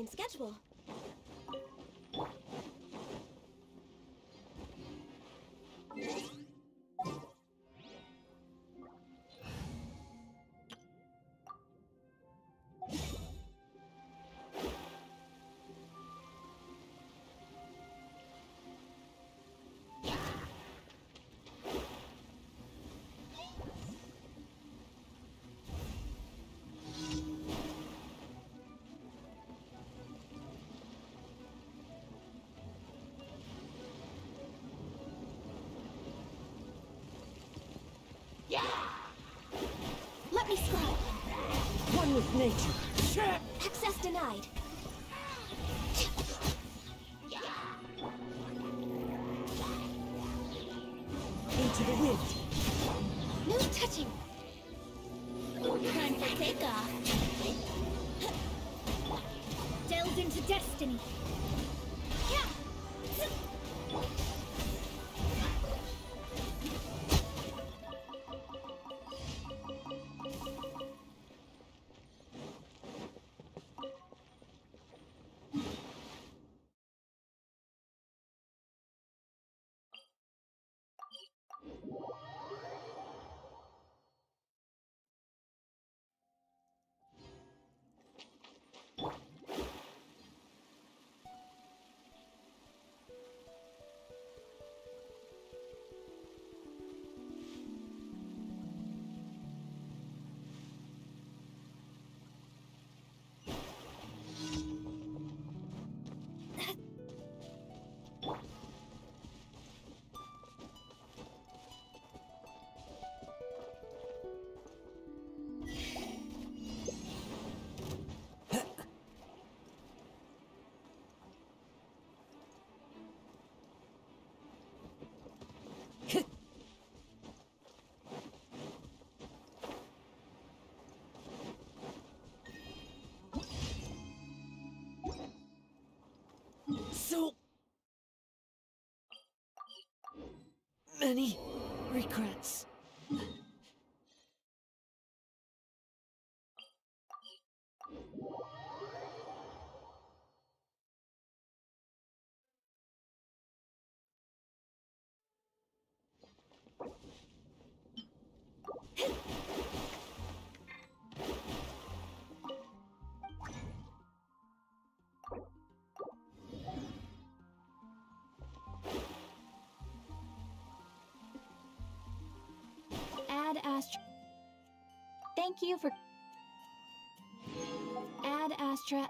behind schedule. Let me scry. One with nature. Access denied. Into the wind. No touching. Time for takeoff. Delved into destiny. Many regrets. Thank you for. Ad astra.